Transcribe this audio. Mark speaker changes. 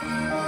Speaker 1: Música